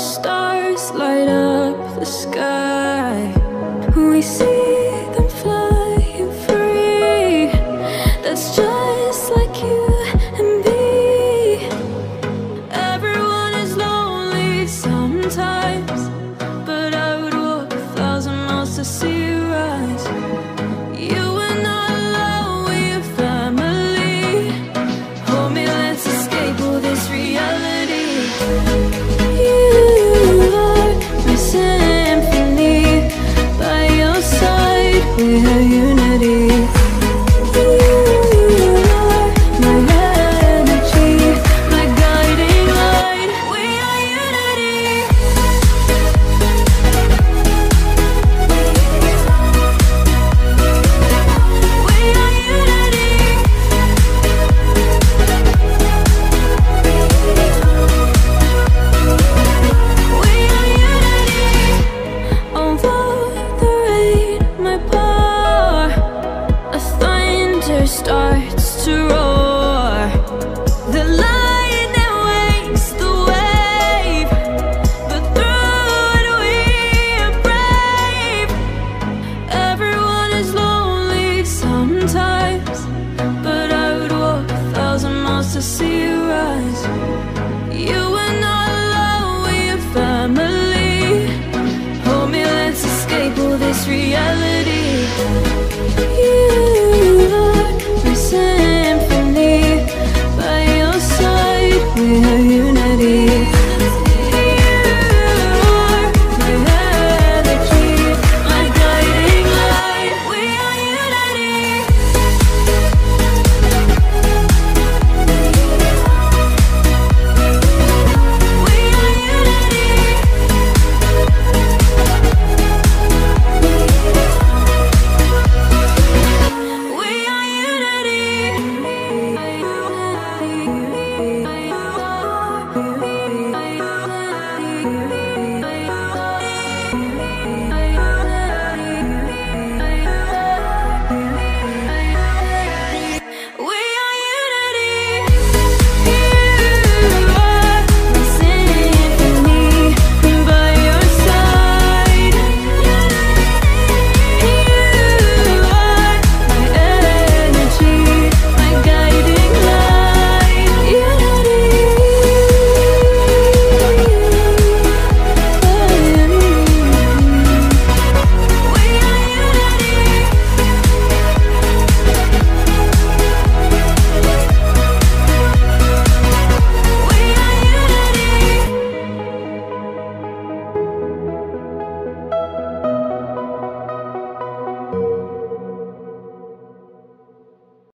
stars light up the sky. We see them flying free. That's just like you and me. Everyone is lonely sometimes But I would walk a thousand miles to see you rise. You to see